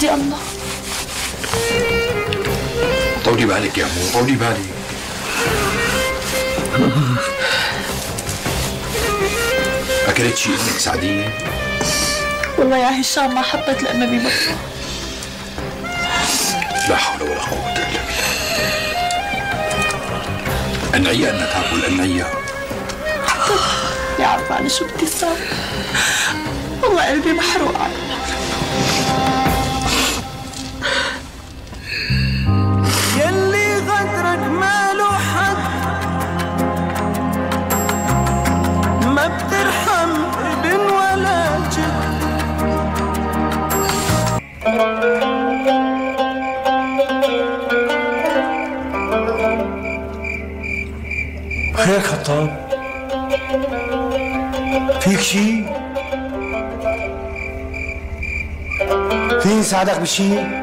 وحدي الله. طولي بالك يا مو طولي بالك أكلت شيء إنك سعدية؟ والله يا هشام ما حطيت لأمي بمطبخ لا حول ولا قوة إلا بالله. النعية أنها تاكل النعية يا عرفانة شو بدي والله قلبي محروق. علي خير خطاب. فيك شيء فين ساعدك بشيء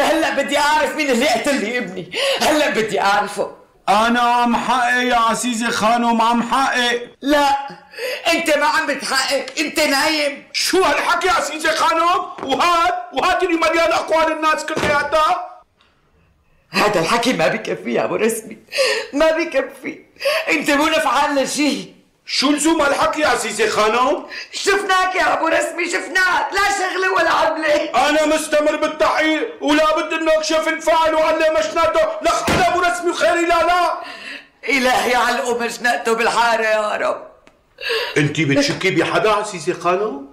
أنا هلأ بدي أعرف مين اللي قتل لي ابني. هلأ بدي أعرفه. أنا عم حقق يا عزيزي خانم عم حقق. لا أنت ما عم بتحقق أنت نايم. شو هالحكي يا عزيزي خانم؟ وهاد وهاد اللي مليان أقوال الناس كلياتها هذا الحكي ما بكفي يا أبو رسمي. ما بكفي. أنت مو نفعان لشيء شو لزوم هالحكي يا عزيزي خانم؟ شفناك يا أبو رسمي شفناك. لا شغلة ولا عملة. أنا مستمر بالتحقيق ولا بد إنه أكشف الفاعل وعلي مشناته لخ أنا أبو رسمي وخيري لا لا. إلهي علقوا مشنقته بالحارة يا رب. أنت بتشكي بحدا عزيزي خانم؟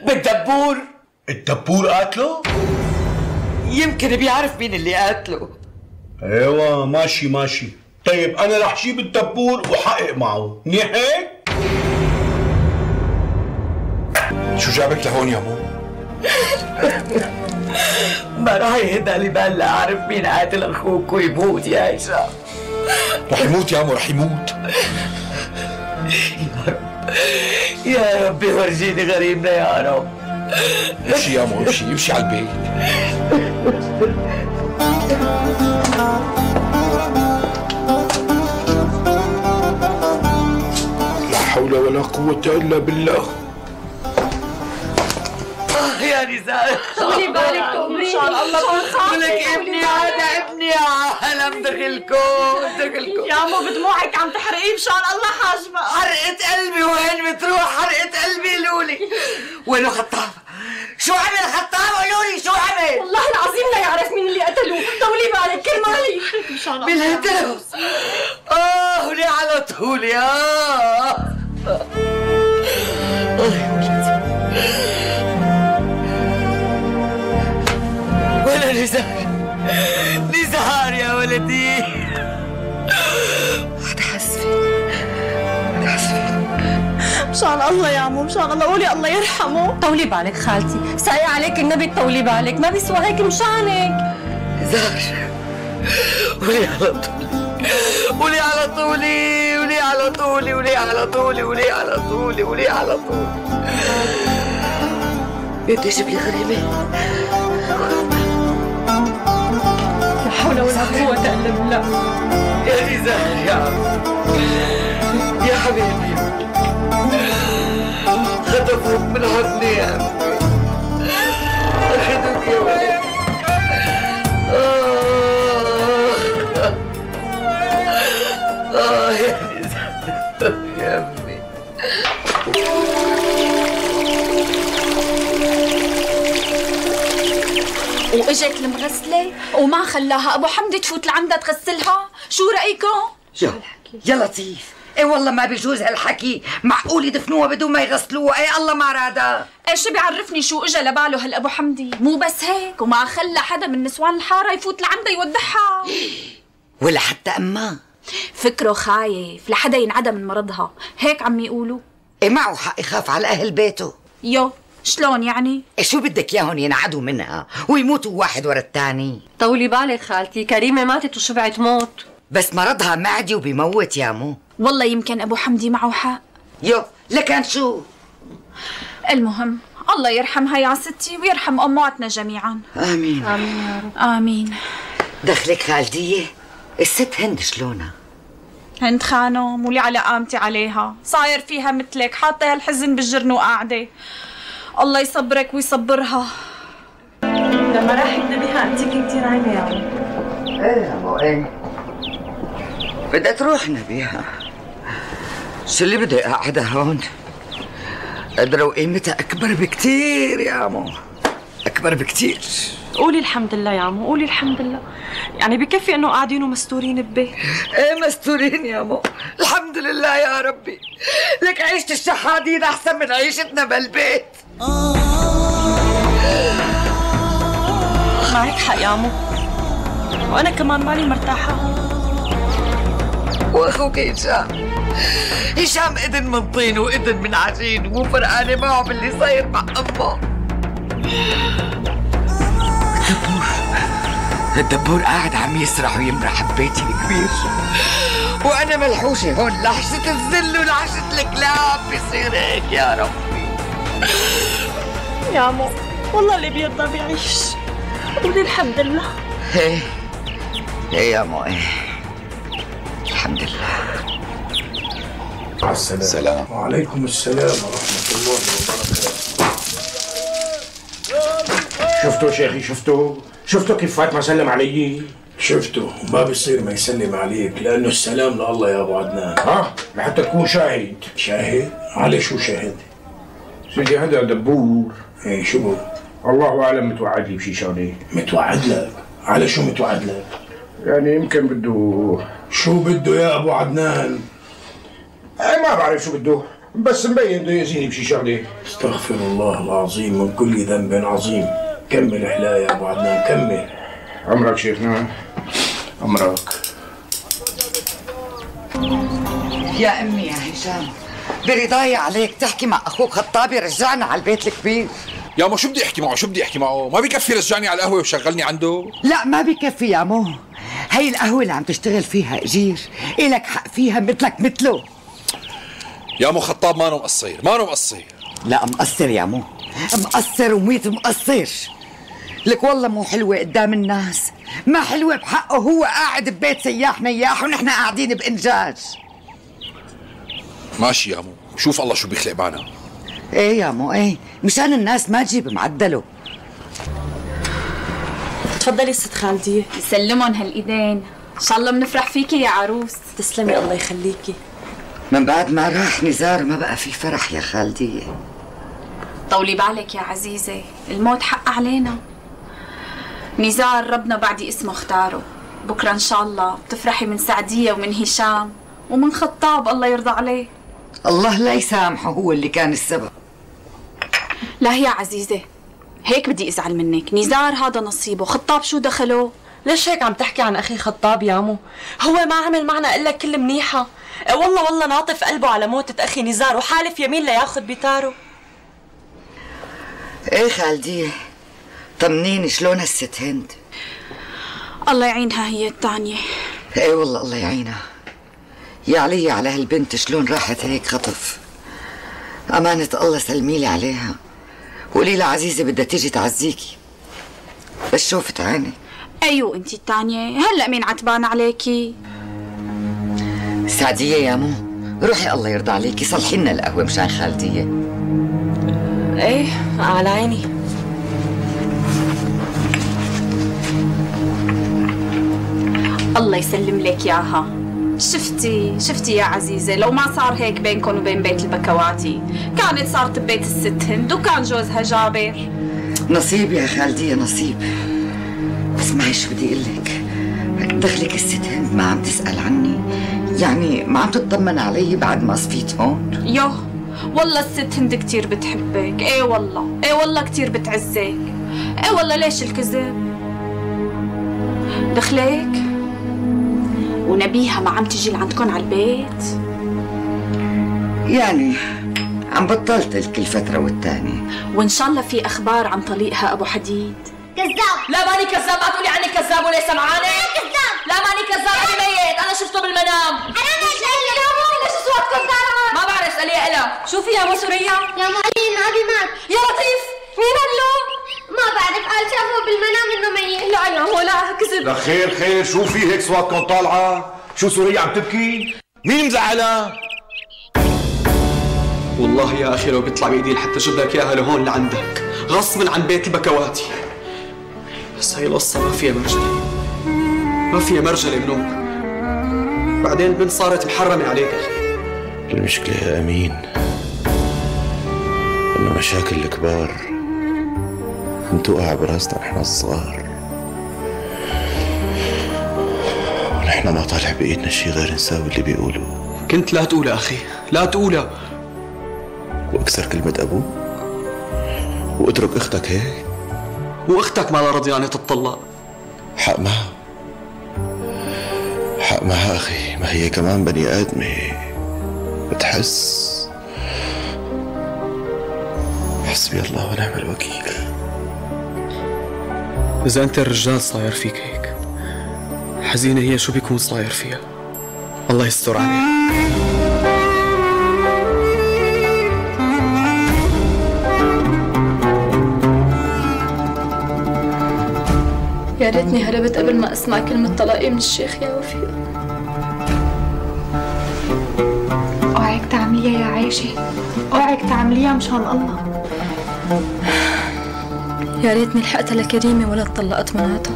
بالدبور. الدبور قاتله؟ يمكن بيعرف مين اللي قاتله. أيوه ماشي ماشي. طيب أنا رح جيب الدبور وحقق معه. منيح هيك؟ شو جابك لهون يا مو؟ ما راح يهدى لي بال لاعرف مين قاتل أخوك ويموت يا هشام رح يموت يا مو رح يموت. يا ربي ورجيني غريبنا يا رب. امشي يا مو امشي امشي على البيت. حول ولا قوة إلا بالله. آه يا نزار طولي بالك تؤمريني ان شاء الله ولك ابني هذا ابني. يا عالم دخلكم؟ دخلكم. يا مو بدموعك عم تحرقيه مشان الله حاجبة. حرقة قلبي وين بتروح؟ حرقة قلبي لولي. وينه خطاب شو عمل خطاب قولوا لي شو عمل؟ والله العظيم لا يعرف مين اللي قتلوه طولي بالك كرمالي ان شاء الله هدله آه ولي على طول يا مشان الله يا عمو مشان الله. قولي الله يرحمه. طولي بالك خالتي. ساقي عليك النبي طولي بالك. ما بيسوى هيك مشانك. نزار ولي على طولي. ولي على طولي. ولي على طولي. ولي على طولي. ولي على طولي. ولي على طولي. قديش بالغريبة لا حول ولا قوة إلا بالله. يا نزار يا عم يا حبيبي. خطفوك من حضني يا عمي أخذوك يا ولد آه آه يا أمي وإجت المغسلة وما خلاها. أبو حمدي تفوت لعندها تغسلها؟ شو رأيكم؟ يا يا لطيف إيه والله ما بيجوز هالحكي. معقول يدفنوها بدون ما يغسلوها. إيه الله ما رادها إيه شو بيعرفني شو اجى لباله هالأبو حمدي؟ مو بس هيك وما خلى حدا من نسوان الحارة يفوت لعنده يودعها. ولا حتى أمها. فكره خايف لحدا ينعدى من مرضها. هيك عم يقولوا. إيه معه حق يخاف على أهل بيته. يو شلون يعني؟ إيه شو بدك ياهن ينعدوا منها؟ ويموتوا واحد ورا الثاني طولي بالك خالتي كريمة ماتت وشبعت موت. بس مرضها معدي وبيموت يامو. والله يمكن أبو حمدي معه حق. يو لكان شو؟ المهم الله يرحمها يا ستي ويرحم امواتنا جميعا. آمين. آمين. يا رب امين دخلك خالدية؟ الست هند شلونها؟ هند خانم ولي على قامتي عليها. صاير فيها مثلك حاطة هالحزن بالجرن وقاعدة. الله يصبرك ويصبرها. لما راحت نبيها انت كنتي نايمه يا عمي إيه يا مو إيه. بدها تروح نبيها. شو اللي بدي قاعدة هون. قدرة وقيمتها أكبر بكتير يا مو أكبر بكتير. قولي الحمد لله يا عمو قولي الحمد لله. يعني بكفي إنه قاعدين ومستورين ببيت إيه مستورين يا مو الحمد لله يا ربي. لك عيشة الشحادين أحسن من عيشتنا بالبيت. معك حق يا عمو. وأنا كمان ماني مرتاحة. وأخوك هشام هشام إذن من طين وإذن من عجين ومو فرقانه معه باللي صاير مع أمه. الدبور الدبور قاعد عم يسرح ويمرح ببيتي الكبير. وأنا ملحوشة هون لحشة الذل ولحشة الكلاب بصير هيك يا ربي. يا عمو والله اللي بيرضى بيعيش. قولي الحمد لله. إيه إيه يا مو إيه. الحمد لله. مع السلامة. سلام. وعليكم السلام ورحمة الله وبركاته. شفتوا شيخي شفتوا شفتوا كيف فاطمة سلم علي؟ شفته ما بيصير ما يسلم عليك لأنه السلام لله يا أبو عدنان. ها؟ لحتى تكون شاهد. شاهد؟ على شو شاهد؟ سيدي هذا دبور. إيه شو بو الله أعلم متوعد لي بشي شغلة. متوعد لك؟ على شو متوعد لك؟ يعني يمكن بده شو بده يا أبو عدنان؟ ما بعرف شو بده بس مبين بده يأذيني بشي شغلة. استغفر الله العظيم من كل ذنب عظيم. كمل احلاه يا أبو عدنان كمل. عمرك شيخنا عمرك. يا أمي يا هشام برضاي عليك تحكي مع أخوك خطاب يرجعنا على البيت الكبير. يا ما شو بدي أحكي معه؟ شو بدي أحكي معه؟ ما بكفي رجعني على القهوة وشغلني عنده؟ لا ما بكفي يا مو. هي القهوة اللي عم تشتغل فيها إجير إلك حق فيها مثلك مثله. يا مو خطاب ما مقصر ما مقصر لا مقصر يا مو مقصر وميت مقصر لك والله مو حلوة قدام الناس. ما حلوة بحقه هو قاعد ببيت سياح نياح ونحن قاعدين بإنجاج ماشي يا مو شوف الله شو بيخلق معنا. إيه يا مو إيه. مشان الناس ما تجيب معدله تفضلي ست خالديه يسلمهم هالإيدين. إن شاء الله بنفرح فيكي يا عروس. تسلمي الله يخليكي. من بعد ما راح نزار ما بقى في فرح يا خالدية طولي بالك يا عزيزة الموت حق علينا. نزار ربنا بعد اسمه اختاره. بكرة إن شاء الله بتفرحي من سعدية ومن هشام ومن خطاب الله يرضى عليه. الله لا يسامحه هو اللي كان السبب. لا يا عزيزة هيك بدي أزعل منك. نزار هذا نصيبه. خطاب شو دخله؟ ليش هيك عم تحكي عن أخي خطاب يا عمو هو ما عمل معنا إلا كل منيحة. إيه والله والله ناطف قلبه على موتة أخي نزار وحالف يمين لياخذ بتاره إيه خالدية طمنيني شلون الست هند؟ الله يعينها هي الثانية. إيه والله الله يعينها. يا علي على هالبنت شلون راحت هيك خطف؟ أمانة الله سلمي لي عليها. قولي لها عزيزة بدها تيجي تعزيكي. بس شوفت عيني. أيوة أنت الثانية. هلأ مين عتبان عليكي؟ سعدية يا مو. روحي الله يرضى عليكي صلحي لنا القهوة مشان خالدية إيه على عيني. الله يسلم لك ياها شفتي شفتي يا عزيزة لو ما صار هيك بينكم وبين بيت البكواتي. كانت صارت ببيت الست هند وكان جوزها جابر. نصيب يا خالدية نصيب. اسمعي شو بدي أقول لك؟ دخلك الست هند ما عم تسأل عني. يعني ما عم تطمن علي بعد ما صفيت هون. يوه والله الست هند كتير بتحبك. إيه والله إيه والله كتير بتعزك. إيه والله ليش الكذب؟ دخلك؟ ونبيها ما عم تجي لعندكم على البيت يعني عم بطلت كل فترة والتانية. وإن شاء الله في أخبار عن طليقها أبو حديد. كذاب. لا ماني كذاب ما تقولي عني كذاب ولا سمعانة كذاب. لا ماني كذاب أنا ميت أنا شفته بالمنام. أنا مش ليش اصواتكم طالعه ما بعرف اساليها إلها شوفي يا مسورية يا معلم أبي مات. يا لطيف مين قال ما بعرف قال شافه بالمنام إنه ميت. لا يا عمو لا كذب. لا خير خير. شو في هيك صوتكم طالعة. شو سوريا عم تبكي؟ مين مزعلها؟ والله يا أخي لو بيطلع بإيدي لحتى أجيب لك اياها لهون لعندك. غصبا عن بيت البكواتي. بس هي القصة ما فيها مرجلة. ما فيها مرجلة منوك بعدين البنت صارت محرمة عليك. أخي المشكلة يا أمين؟ إنه مشاكل الكبار بتوقع براسنا نحن الصغار. ونحن ما طالع بإيدنا شي غير نساوي اللي بيقولوا. كنت لا تقولها أخي لا تقولها. واكسر كلمة أبوه؟ واترك أختك هيك؟ واختك ما لها رضيانه تطلق حق معها حق معها أخي. ما هي كمان بني آدمة. بتحس. حسبي الله ونعم الوكيل. إذا أنت الرجال صاير فيك هيك حزينة هي شو بيكون صاير فيها؟ الله يستر عليك. يا ريتني هربت قبل ما أسمع كلمة طلاقي من الشيخ يا وفيق. أوعك تعمليها يا عايشة. أوعك تعمليها مشان الله. يا ريتني لحقتها لكريمة ولا اتطلقت مناتها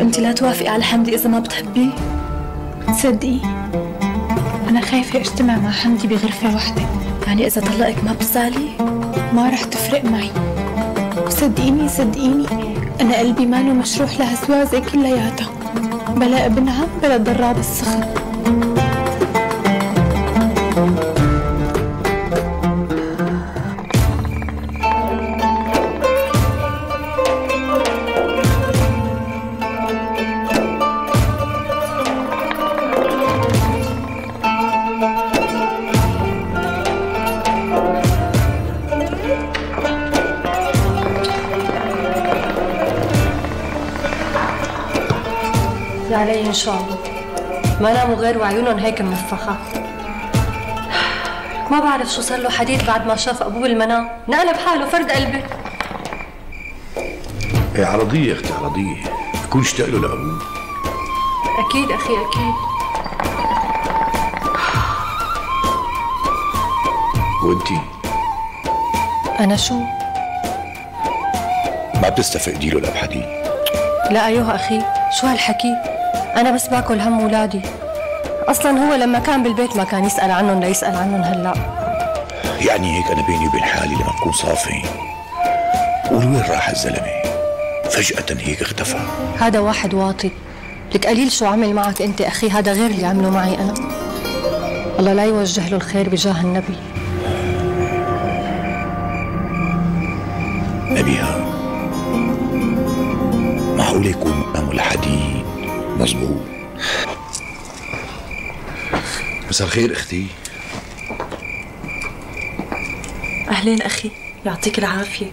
أنت لا توافقي على حمدي إذا ما بتحبيه؟ تصدقي أنا خايفة أجتمع مع حمدي بغرفة واحدة. يعني إذا طلقك ما بتزعلي ما رح تفرق معي. وصدقيني صدقيني. أنا قلبي ماله مشروح لهالزوازة كلياتها بلا ابن عم بلا ضراب الصخر. علي إن شاء الله. ما ناموا غير وعيونهم هيك منفخة ما بعرف شو صار له حديد بعد ما شاف أبوه بالمنام. نقلب حاله فرد قلبي. يا عرضية أختي عرضية بكون اشتاق له لأبوه. أكيد أخي أكيد. وانتي أنا شو؟ ما بتستفقدي له لأبحدي لا أيوه أخي شو هالحكي؟ أنا بس باكل هم ولادي. أصلا هو لما كان بالبيت ما كان يسأل عنهم ليسال عنهم هلأ. يعني هيك أنا بيني وبين حالي لما أكون صافي. قول وين راح الزلمة؟ فجأة هيك اختفى. هذا واحد واطي. لك قليل شو عمل معك أنت أخي هذا غير اللي عمله معي أنا. الله لا يوجه له الخير بجاه النبي. نبيها. معقول يكون مقامه مزبوط. مساء الخير أختي. أهلين أخي يعطيك العافية.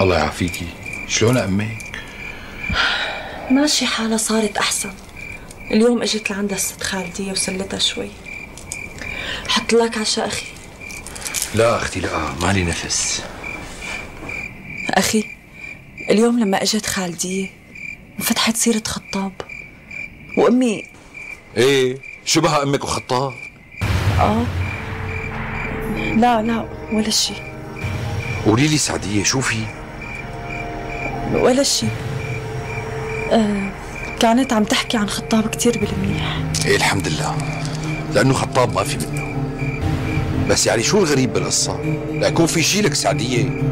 الله يعافيكي. شلون أمك؟ ماشي حالها صارت أحسن. اليوم إجت لعندها الست خالتي وسلتها شوي. حط لك عشاء أخي. لا أختي لا مالي نفس. أخي اليوم لما إجت خالدية انفتحت سيرة خطاب. وأمي. إيه شبه أمك وخطاب آه. لا لا ولا شيء. قولي لي سعدية شو في؟ ولا شيء. آه كانت عم تحكي عن خطاب كتير بالمنيح إيه الحمد لله. لأنه خطاب ما في منه. بس يعني شو الغريب بالقصة؟ لا يكون في شي لك سعدية.